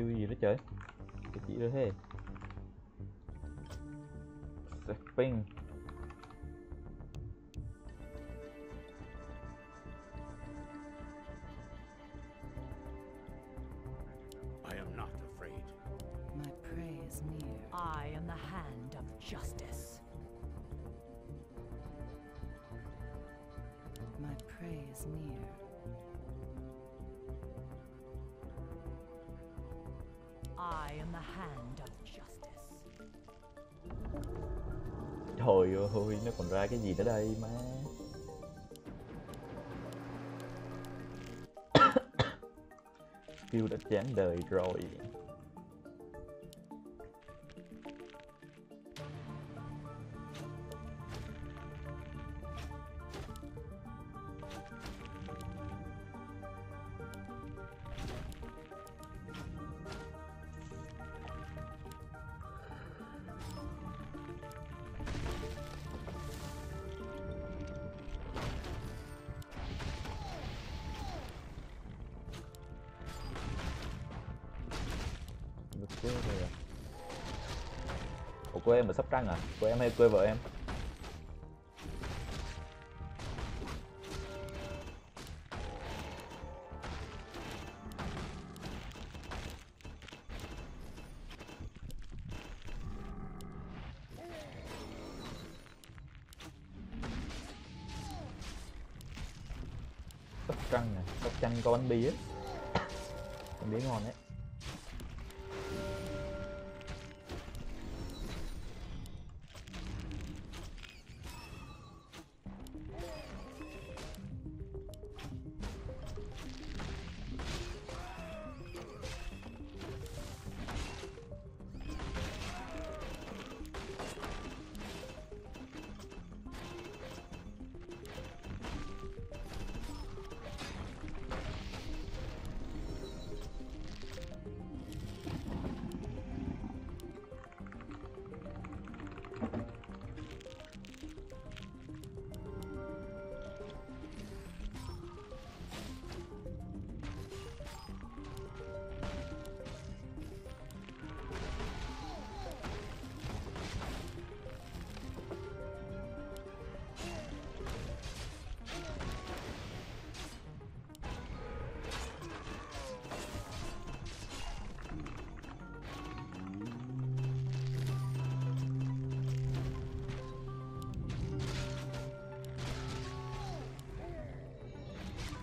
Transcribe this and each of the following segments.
kêu gì đó trời cái chị nữa thế Spin I am not afraid. My prey is near. I am the hand of justice. Hồi ôi nó còn ra cái gì nữa đây má? Kêu đã chán đời rồi. Ủa cô em ở Sóc Trăng à? Cô em hay quê vợ em? Sóc Trăng nè, à? Sóc Trăng có bánh bia Bánh bia ngon đấy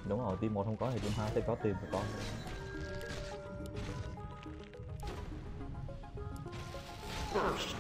đúng rồi, team một không có thì team hai sẽ có tiền của con First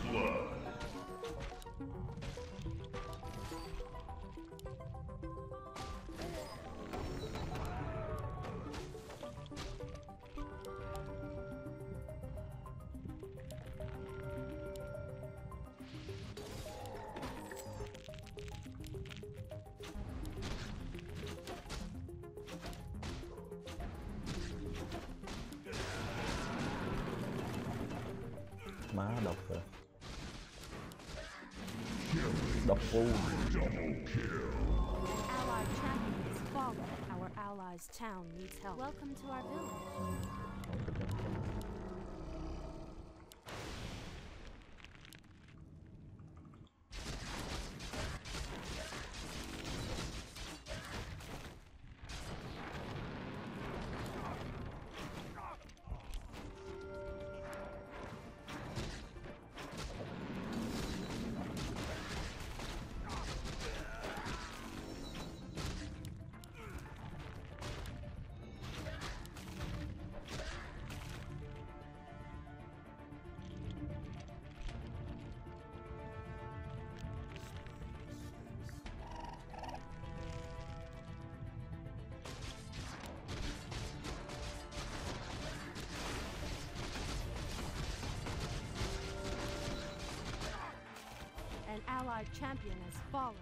allied champion has fallen.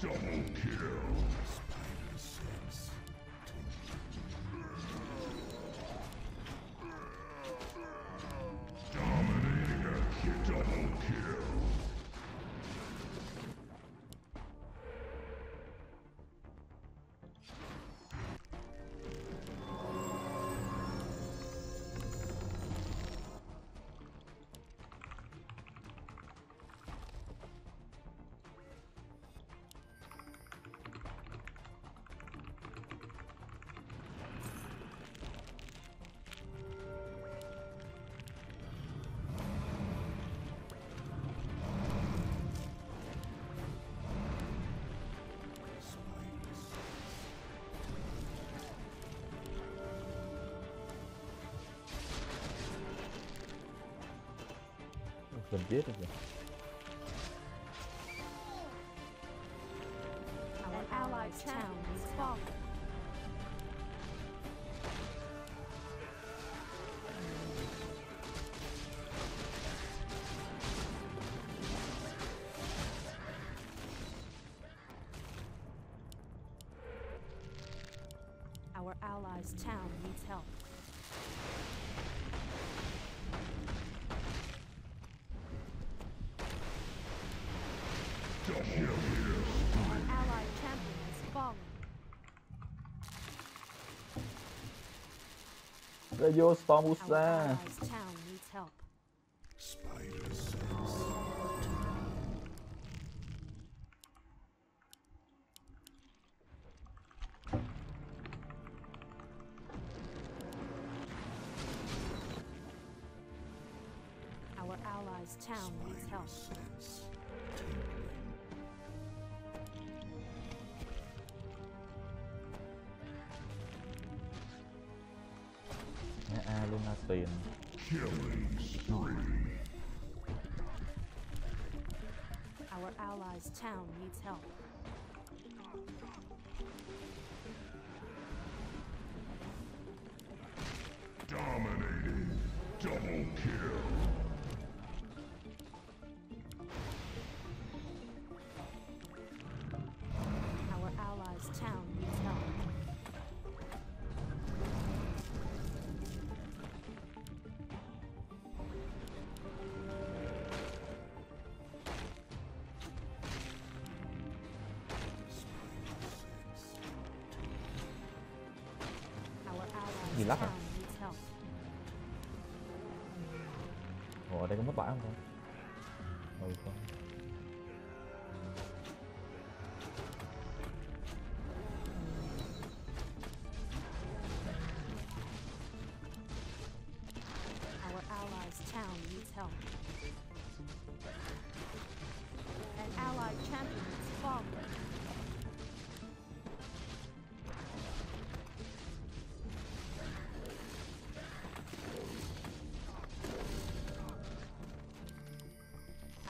Double kill. Is falling. Our allies' town needs help. Radio Spalmusa. Double kill.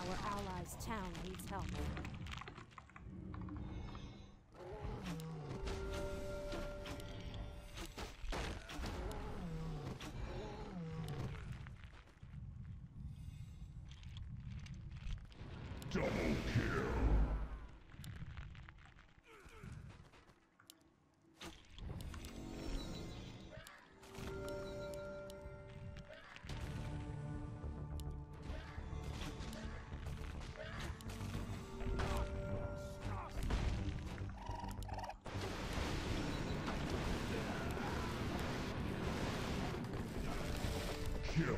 Our allies' town needs help. Our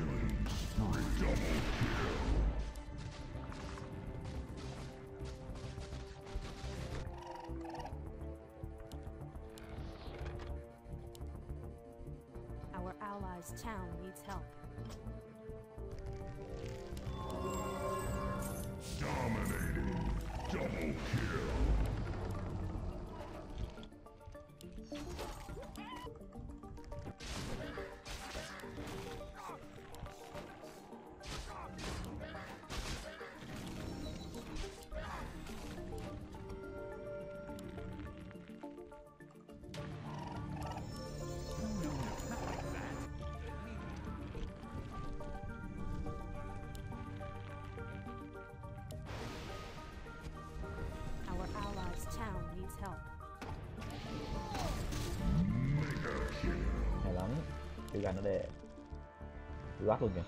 allies' town needs help. Dominating. Double kill. กันนั่นแหละรักหลุดกัน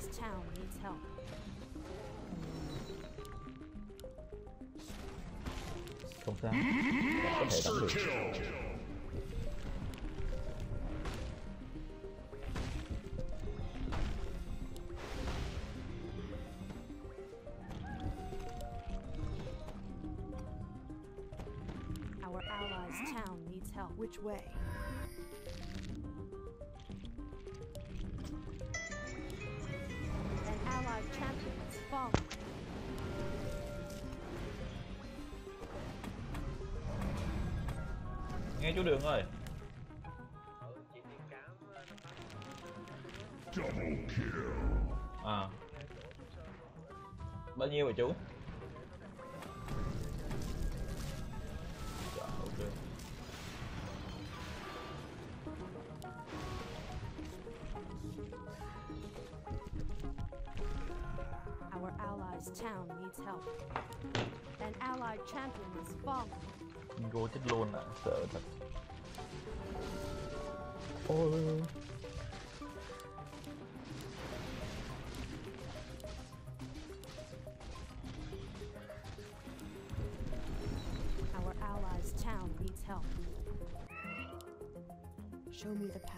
Our allies' town needs help. không sao có thể nghe chú đường ơi. Kill. à. Bao nhiêu vậy chú The path.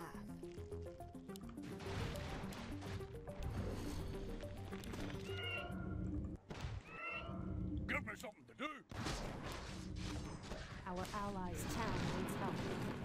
Give me something to do. Our allies' town needs help.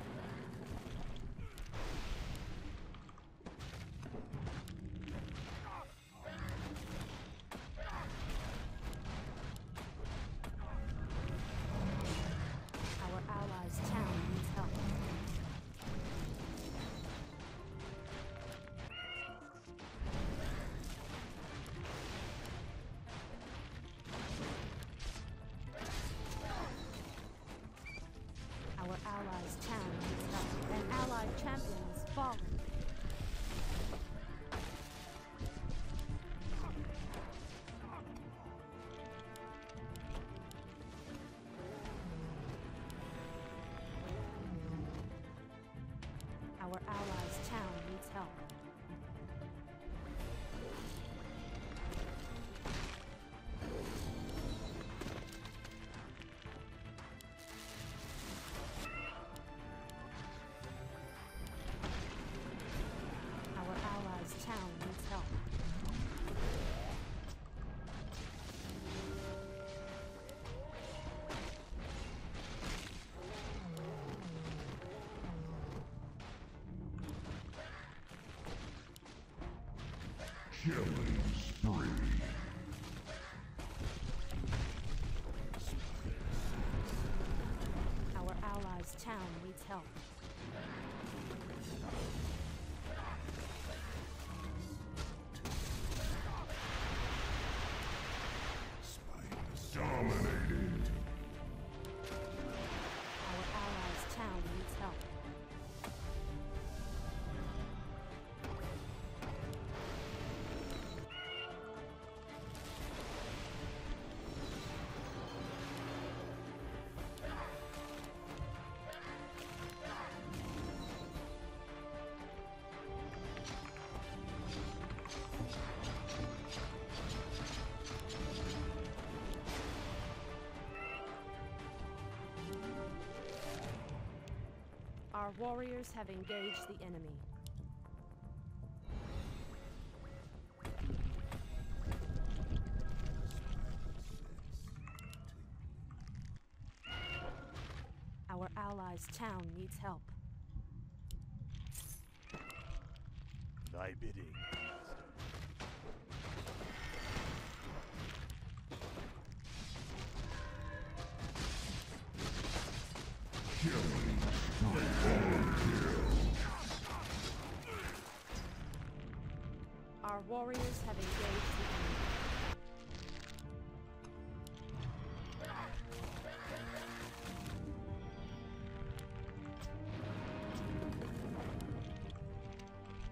Our allies' town needs help. Dominating. Our warriors have engaged the enemy. Our allies' town needs help. Warriors have engaged the enemy.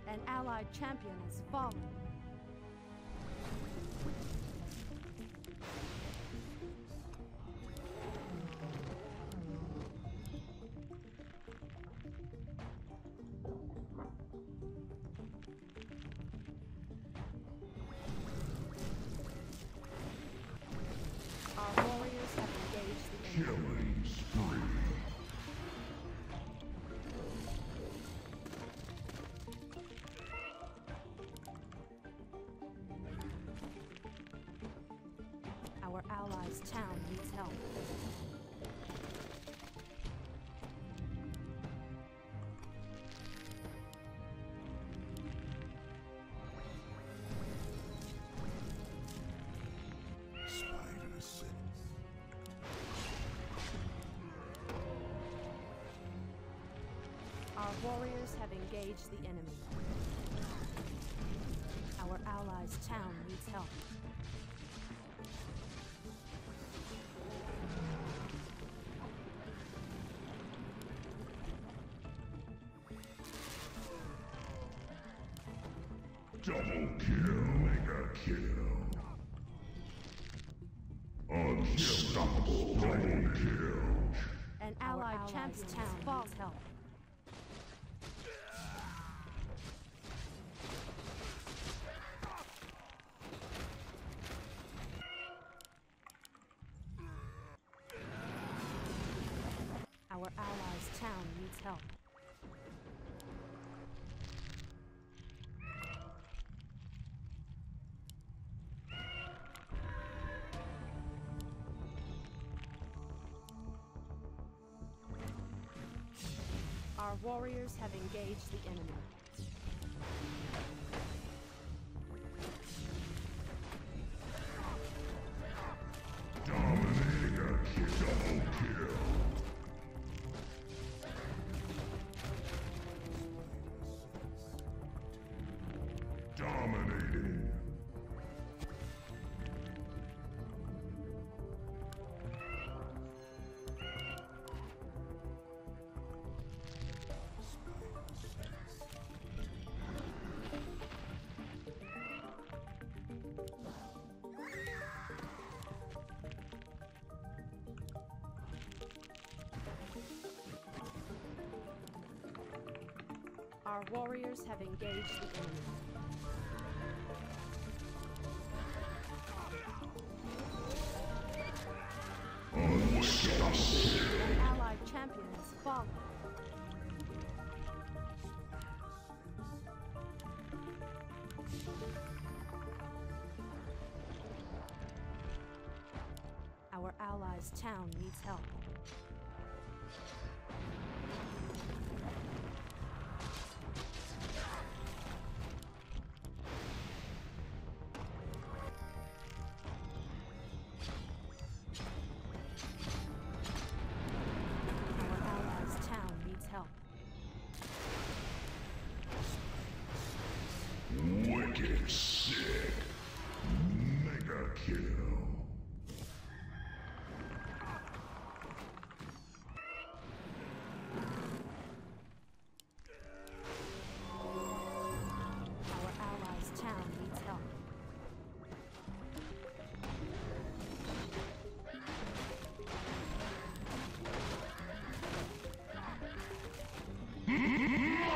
An allied champion has fallen. Warriors have engaged the enemy. Our allies' town needs help. Double kill. Mega kill. Unstoppable. Double kill. An allied champion's town needs help. Town needs help. Our warriors have engaged the enemy. Our warriors have engaged the enemy. Allied champion has fallen. Our allies' town needs help.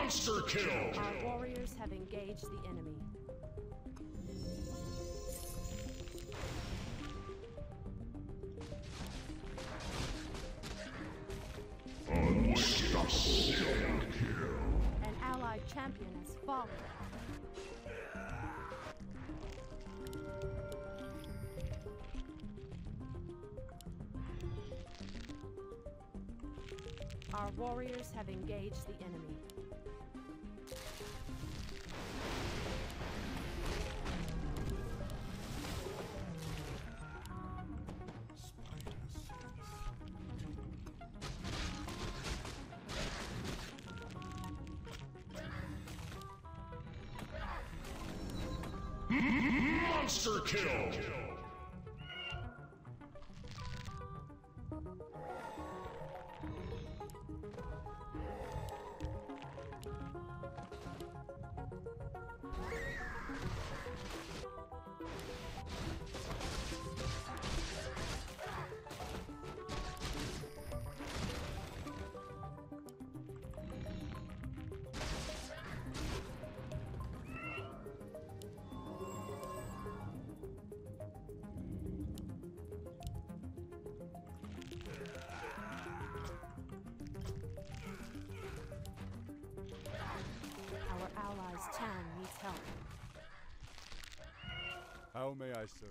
Monster kill. Our warriors have engaged the enemy. An allied champion has fallen. Our warriors have engaged the enemy. How may I serve?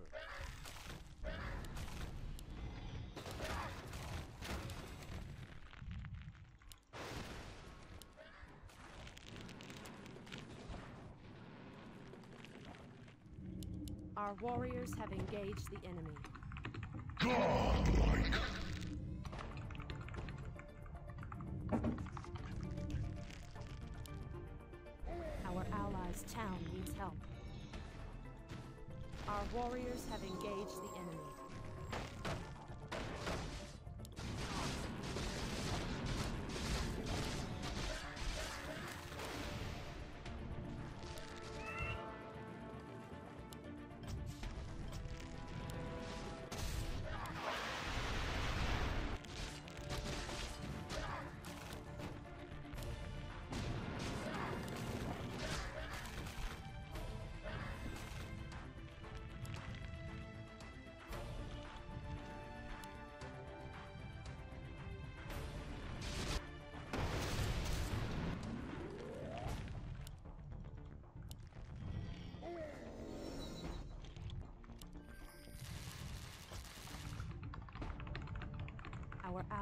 Our warriors have engaged the enemy. Godlike! Our allies' town needs help. Our warriors have engaged the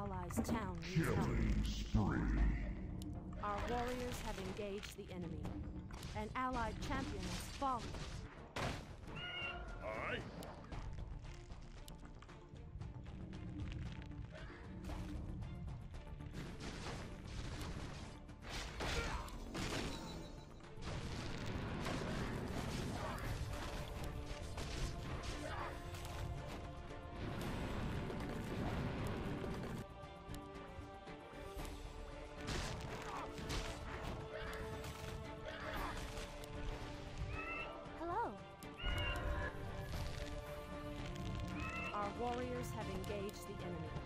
allies' town needs help. Spree. Our warriors have engaged the enemy. An allied champion has fallen. Warriors have engaged the enemy.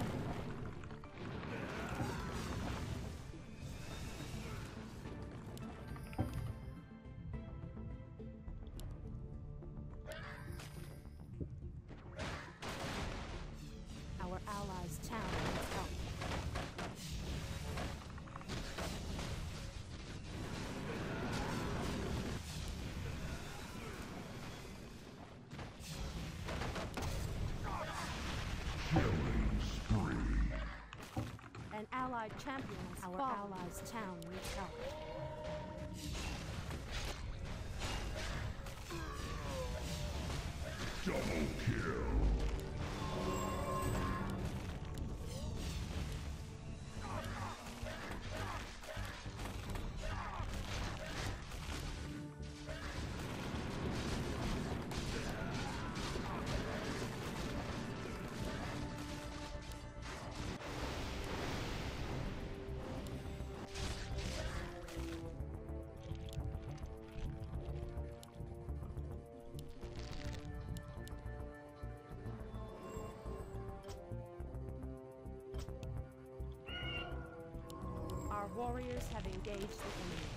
Allied champion has Our allies' town needs help. Double kill. Warriors have engaged the enemy.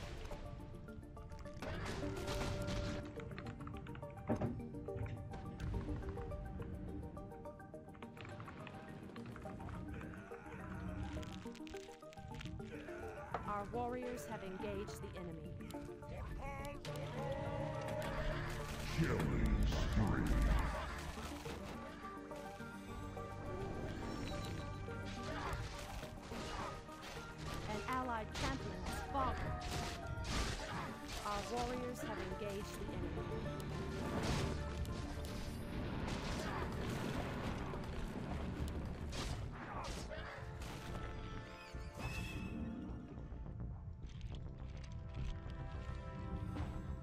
Our warriors have engaged the enemy. Killing An allied champion fallen. Our warriors have engaged the enemy.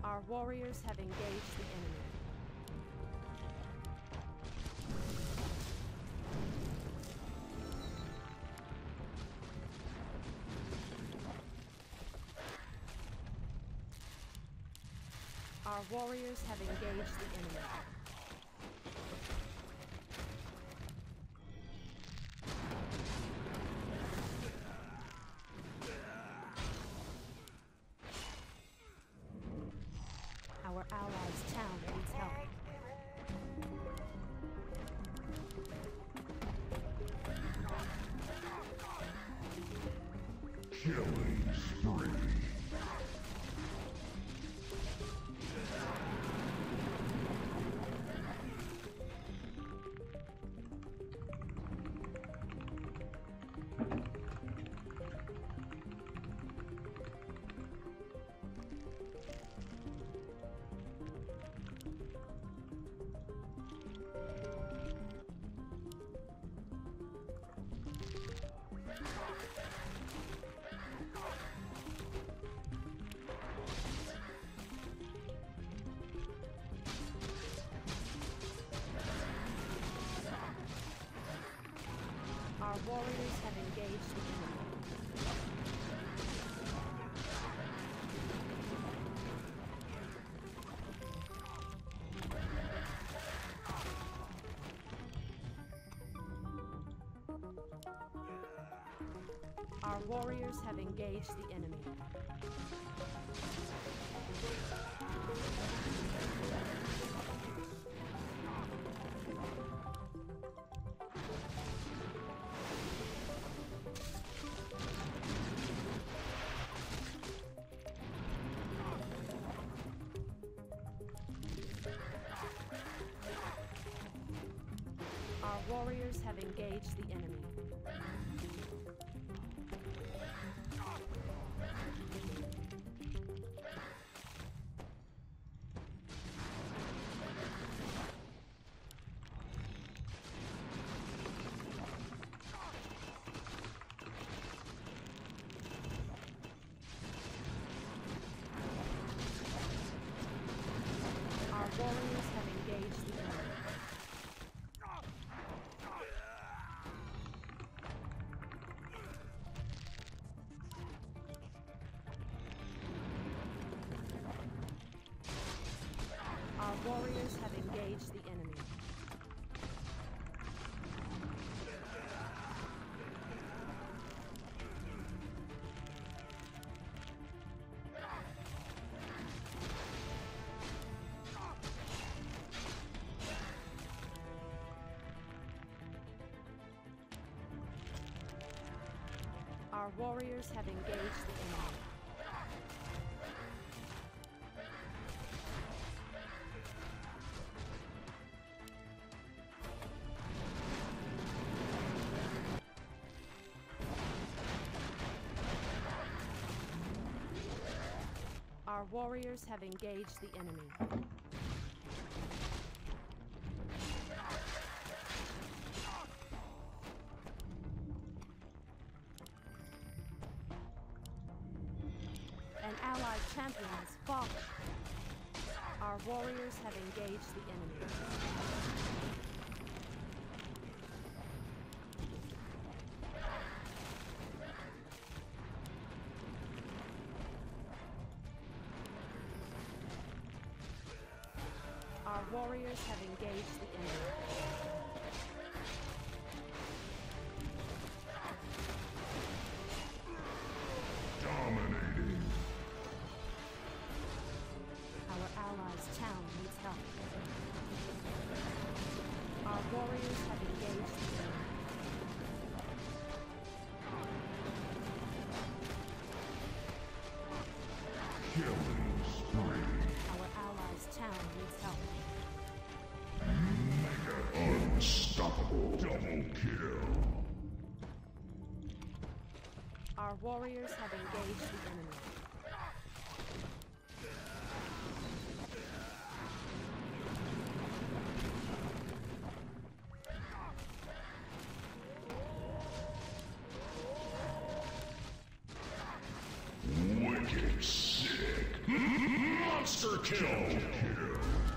Our warriors have engaged the enemy. Our warriors have engaged the enemy. Our allies' town needs Our warriors have engaged the enemy. Our warriors have engaged the enemy. Warriors have engaged Warriors have engaged the enemy. Our warriors have engaged the enemy. Warriors have engaged the enemy. An allied champion has fallen. Our warriors have engaged the enemy. Warriors have engaged the enemy. Kill. Our warriors have engaged the enemy. Wicked sick. Monster kill. Spider